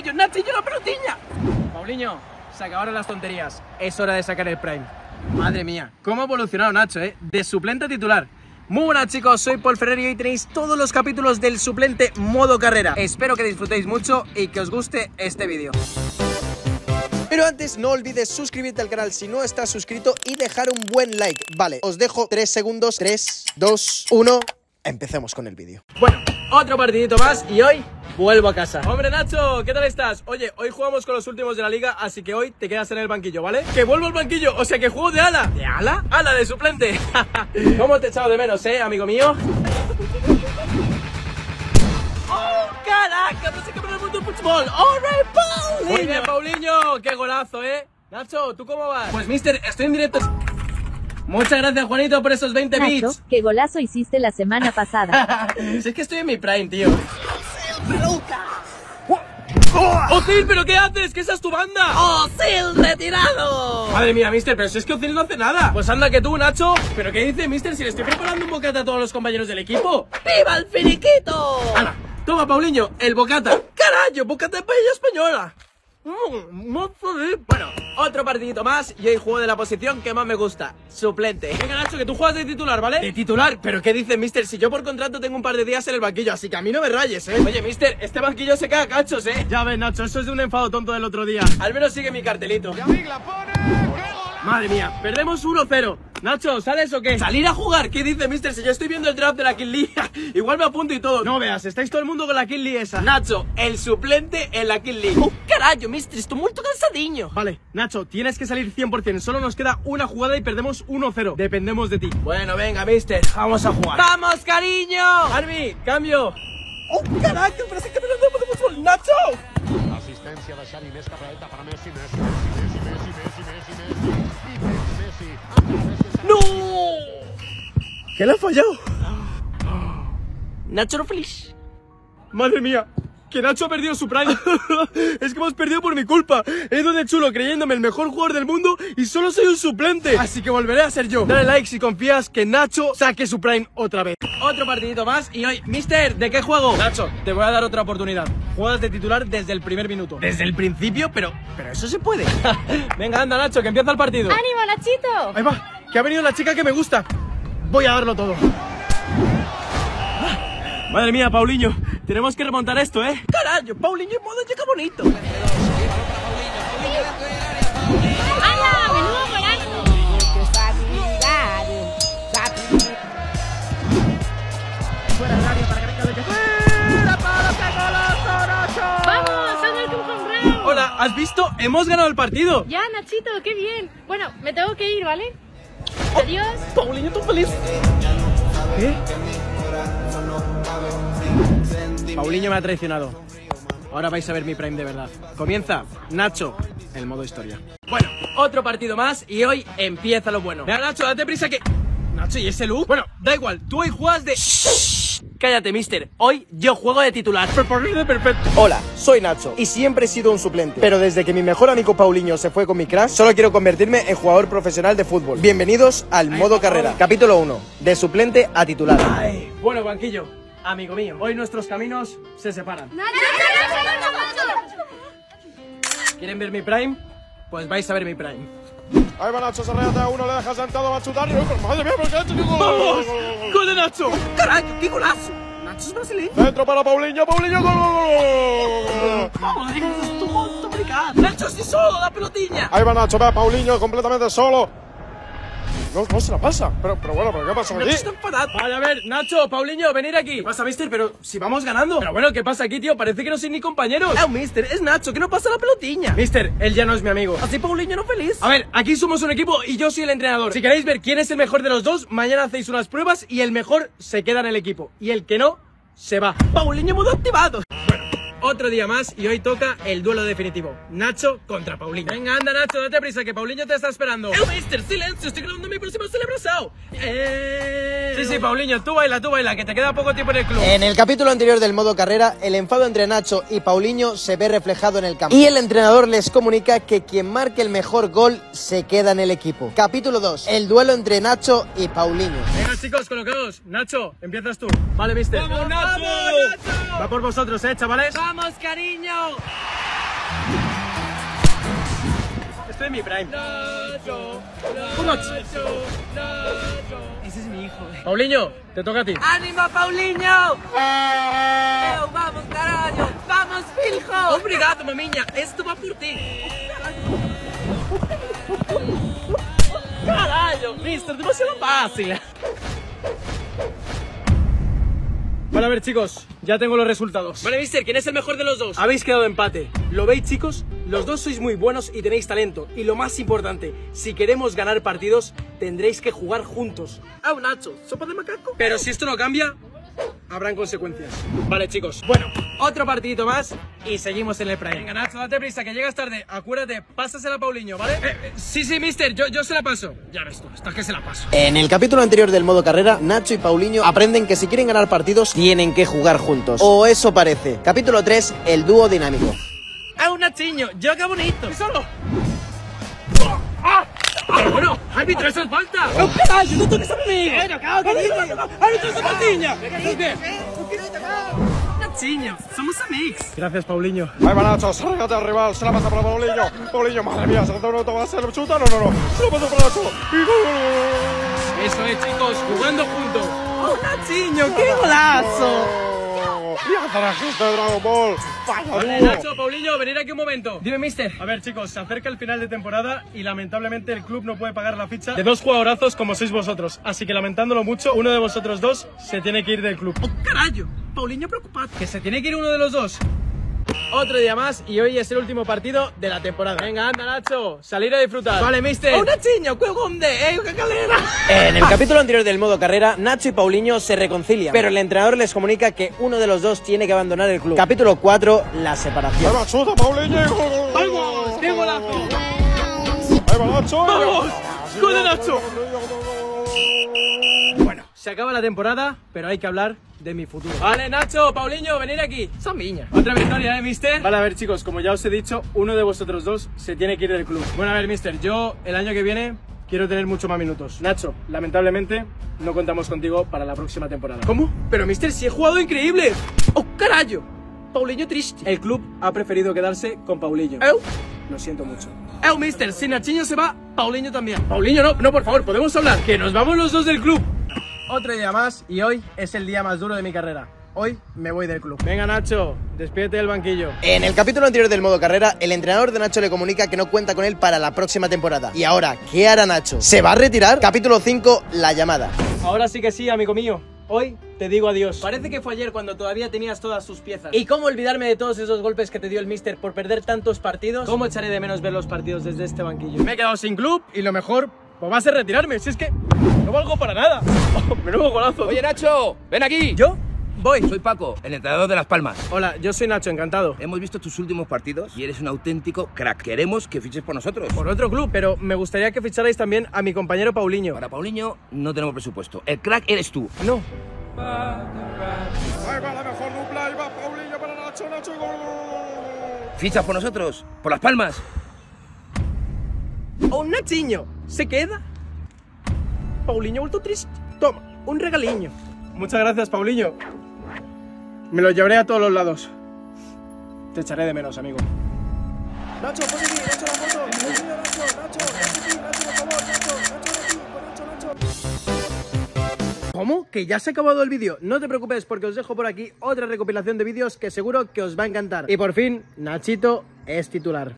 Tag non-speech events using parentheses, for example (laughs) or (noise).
Carayo, Nacho y yo la pelotiña. Paulinho, se acabaron las tonterías. Es hora de sacar el Prime. Madre mía, cómo ha evolucionado Nacho, ¿eh? De suplente a titular. Muy buenas chicos, soy Paul Ferrer y hoy tenéis todos los capítulos del suplente modo carrera. Espero que disfrutéis mucho y que os guste este vídeo. Pero antes no olvides suscribirte al canal si no estás suscrito y dejar un buen like. Vale, os dejo 3 segundos. 3, 2, 1. Empecemos con el vídeo. Bueno, otro partidito más y hoy vuelvo a casa. Hombre Nacho, ¿qué tal estás? Oye, hoy jugamos con los últimos de la liga, así que hoy te quedas en el banquillo, ¿vale? Que vuelvo al banquillo, o sea que juego de ala. ¿De ala? Ala de suplente. (laughs) ¿Cómo te he echado de menos, eh, amigo mío? ¡Oh, caraca! ¡No sé qué el fútbol! ¡Alright, Paulinho! Muy bien, Paulinho, qué golazo, ¿eh? Nacho, ¿tú cómo vas? Pues, mister, estoy en directo. Muchas gracias, Juanito, por esos 20 Nacho, bits. qué golazo hiciste la semana pasada. si (laughs) es que estoy en mi prime, tío. ¡Ozil, pero qué haces! ¿Qué esa es tu banda? ¡Ozil retirado! Madre mía, mister, pero si es que Ozil no hace nada. Pues anda que tú, Nacho. ¿Pero qué dice, mister, si le estoy preparando un bocata a todos los compañeros del equipo? ¡Viva el finiquito! ¡Hala! Toma, Paulinho, el bocata. ¡Carayo, bocata de paella española! Mm, bueno, otro partidito más y hoy juego de la posición que más me gusta, suplente. Venga, Nacho, que tú juegas de titular, ¿vale? De titular, pero ¿qué dice, mister? Si yo por contrato tengo un par de días en el banquillo, así que a mí no me rayes, ¿eh? Oye, mister, este banquillo se cae a cachos, ¿eh? Ya ves, Nacho, eso es de un enfado tonto del otro día. Al menos sigue mi cartelito. Madre mía, perdemos 1-0. Nacho, ¿sales o qué? ¿Salir a jugar? ¿Qué dice, mister? Si yo estoy viendo el draft de la Kill League, (laughs) igual me apunto y todo. No veas, estáis todo el mundo con la Kill League esa. Nacho, el suplente en la Kill League. ¡Oh, carajo, mister! Estoy muy cansadiño. Vale, Nacho, tienes que salir 100%. Solo nos queda una jugada y perdemos 1-0. Dependemos de ti. Bueno, venga, mister. Vamos a jugar. ¡Vamos, cariño! Arby, cambio. ¡Oh, carajo! ¡Pero se que de fútbol! Messi, Messi, Messi, Messi, Messi, Messi, Messi, Messi, Messi, Messi. ¡No! ¿Qué le ha fallado? Nacho no feliz. Madre mía, que Nacho ha perdido su prime. (laughs) es que hemos perdido por mi culpa. He ido de chulo creyéndome el mejor jugador del mundo y solo soy un suplente. Así que volveré a ser yo. Dale like si confías que Nacho saque su prime otra vez. Otro partidito más y hoy, Mister, ¿de qué juego? Nacho, te voy a dar otra oportunidad. Juegas de titular desde el primer minuto. ¿Desde el principio? Pero, pero eso se puede. (laughs) Venga, anda, Nacho, que empieza el partido. ¡Ánimo, Nachito! Ahí va, que ha venido la chica que me gusta. Voy a darlo todo. Madre mía, Paulinho, tenemos que remontar esto, ¿eh? Carajo, Paulinho en modo chica bonito. ¡Hala! ¡Menudo run! Hola, ¿has visto? Hemos ganado el partido. Ya, Nachito, qué bien. Bueno, me tengo que ir, ¿vale? Adiós. Paulinho, tú feliz. ¿Qué? Paulinho me ha traicionado. Ahora vais a ver mi prime de verdad. Comienza Nacho, el modo historia. Bueno, otro partido más y hoy empieza lo bueno. Venga, Nacho, date prisa que. Nacho, ¿y ese look? Bueno, da igual, tú hoy juegas de. Cállate, mister. Hoy yo juego de titular. de perfecto. Hola, soy Nacho y siempre he sido un suplente. Pero desde que mi mejor amigo Paulinho se fue con mi crash, solo quiero convertirme en jugador profesional de fútbol. Bienvenidos al modo carrera. Capítulo 1. De suplente a titular. Ay, bueno, banquillo, amigo mío, hoy nuestros caminos se separan. ¿Quieren ver mi prime? Pues vais a ver mi prime. Ahí va Nacho, se regata uno, le deja sentado, va a chutar y... ¡Madre mía, pero qué ha hecho! ¡Vamos! ¡Gol de Nacho! ¡Carajo, qué golazo! Nacho es brasileño. Dentro para Paulinho, Paulinho, gol, gol. ¡Vamos, es tu! ¡Nacho, sí solo, la pelotilla! Ahí va Nacho, ve a Paulinho completamente solo. No, no se la pasa. Pero, pero bueno, ¿pero qué pasa aquí? Nacho está enfadado. Vale, a ver, Nacho, Paulinho, venir aquí. ¿Qué pasa, mister? Pero si vamos ganando. Pero bueno, ¿qué pasa aquí, tío? Parece que no sois ni compañeros. No, mister, es Nacho, que no pasa la pelotiña. Mister, él ya no es mi amigo. Así Paulinho no feliz. A ver, aquí somos un equipo y yo soy el entrenador. Si queréis ver quién es el mejor de los dos, mañana hacéis unas pruebas y el mejor se queda en el equipo. Y el que no, se va. Paulinho modo activado. Bueno, otro día más y hoy toca el duelo definitivo. Nacho contra Paulinho. Venga, anda Nacho, date prisa que Paulinho te está esperando. ¡Eh, mister! ¡Silencio! Estoy grabando mi próxima celebración. ¡Eh! Sí, sí, Paulinho, tú baila, tú baila, que te queda poco tiempo en el club. En el capítulo anterior del modo carrera, el enfado entre Nacho y Paulinho se ve reflejado en el campo. Y el entrenador les comunica que quien marque el mejor gol se queda en el equipo. Capítulo 2. El duelo entre Nacho y Paulinho. Venga, chicos, colocados. Nacho, empiezas tú. Vale, mister. ¡Vamos, Nacho! Va por vosotros, eh, chavales. ¡Vamos, cariño! Estoy en mi prime. Nacho, Nacho, Ese es mi hijo. Paulinho, te toca a ti. ¡Ánimo, Paulinho! ¡Eh, ¡Vamos, carajo! ¡Vamos, Filjo! Obrigado, mamiña. Esto va por ti. (laughs) Caralho, mister, demasiado fácil. Vale, a ver, chicos, ya tengo los resultados. Vale, mister, ¿quién es el mejor de los dos? Habéis quedado empate. ¿Lo veis, chicos? Los dos sois muy buenos y tenéis talento. Y lo más importante, si queremos ganar partidos, tendréis que jugar juntos. Ah, Nacho, sopa de macaco. Pero si esto no cambia, habrán consecuencias. Vale, chicos. Bueno, otro partidito más y seguimos en el Prime. Venga, Nacho, date prisa, que llegas tarde. Acuérdate, pásasela a Paulinho, ¿vale? Eh, eh, sí, sí, mister, yo, yo se la paso. Ya ves tú, hasta que se la paso. En el capítulo anterior del modo carrera, Nacho y Paulinho aprenden que si quieren ganar partidos, tienen que jugar juntos. O eso parece. Capítulo 3, el dúo dinámico. ¡Ah, un nachiño! ¡Yo qué bonito! ¡Y solo! ¡Ah! Bueno, árbitro, eso es falta. ¡Oh, carajo! ¡No toques a mí! ¡Pero, cago, que dices! ¡Árbitro, eso es faltiña! ¿Estás bien? Nachiño, somos amigos. Gracias, Paulinho. Ahí va Nacho, sárgate al rival, se la pasa para Paulinho. Paulinho, madre mía, se un autobase, ¿lo chuta? No, no, no. Se la pasa para Nacho. Y. Eso es, chicos, jugando juntos. ¡Oh, Nachiño, qué golazo! Y hace la gesta de Dragon Ball. Vale. Nacho, Paulinho, venid aquí un momento. Dime, mister. A ver, chicos, se acerca el final de temporada y lamentablemente el club no puede pagar la ficha de dos jugadorazos como sois vosotros. Así que lamentándolo mucho, uno de vosotros dos se tiene que ir del club. ¡Oh, carajo! Paulinho preocupado. ¿Que se tiene que ir uno de los dos? Otro día más y hoy es el último partido de la temporada. Venga, anda, Nacho, salir a disfrutar. Vale, mister. ¡Oh, Nachiño, qué gonde! ¡Eh, qué calera! En el capítulo anterior del modo carrera, Nacho y Paulinho se reconcilian, pero el entrenador les comunica que uno de los dos tiene que abandonar el club. Capítulo 4, la Ahí separación. va, chuta, Paulinho. ¡Vamos! ¡Qué golazo! Ahí va Nacho. ¡Vamos! ¡Gol de Nacho! Bueno, se acaba la temporada, pero hay que hablar de mi futuro. Vale, Nacho, Paulinho, venid aquí. Son miña. Otra victoria, ¿eh, mister? Vale, a ver, chicos, como ya os he dicho, uno de vosotros dos se tiene que ir del club. Bueno, a ver, mister, yo el año que viene quiero tener mucho más minutos. Nacho, lamentablemente, no contamos contigo para la próxima temporada. ¿Cómo? Pero, mister, si he jugado increíble. ¡Oh, carajo! Paulinho triste. El club ha preferido quedarse con Paulinho. Eu. Lo siento mucho. ¡Eh, mister! Si Nachiño se va, Paulinho también. Paulinho, no, no, por favor, podemos hablar. Que nos vamos los dos del club. Otro día más y hoy es el día más duro de mi carrera. Hoy me voy del club. Venga, Nacho, despídete del banquillo. En el capítulo anterior del modo carrera, el entrenador de Nacho le comunica que no cuenta con él para la próxima temporada. Y ahora, ¿qué hará Nacho? ¿Se va a retirar? Capítulo 5, la llamada. Ahora sí que sí, amigo mío. Hoy te digo adiós. Parece que fue ayer cuando todavía tenías todas sus piezas. ¿Y cómo olvidarme de todos esos golpes que te dio el mister por perder tantos partidos? ¿Cómo echaré de menos ver los partidos desde este banquillo? Me he quedado sin club y lo mejor pues va a ser retirarme. Si es que no valgo para nada. Oh, (laughs) menudo golazo. Oye Nacho, ven aquí. ¿yo? Voy. Soy Paco, el entrenador de Las Palmas. Hola, yo soy Nacho, encantado. Hemos visto tus últimos partidos y eres un auténtico crack. Queremos que fiches por nosotros. Por otro club, pero me gustaría que ficharais también a mi compañero Paulinho. Para Paulinho no tenemos presupuesto. El crack eres tú. No. Ahí va la mejor dupla. Ahí va Paulinho para Nacho. Nacho. gol. ¿Fichas por nosotros? ¿Por Las Palmas? ¡Oh, Nachiño! ¿Se queda? Paulinho vuelto triste. Toma, un regaliño. Muchas gracias, Paulinho. Me lo llevaré a todos los lados. Te echaré de menos, amigo. Nacho, ponte aquí, Nacho, la foto. Nacho, Nacho, Nacho, Nacho, Nacho, por favor, Nacho, Nacho, Nacho, Nacho. ¿Cómo? ¿Que ya se ha acabado el vídeo? No te preocupes porque os dejo por aquí otra recopilación de vídeos que seguro que os va a encantar. Y por fin, Nachito es titular.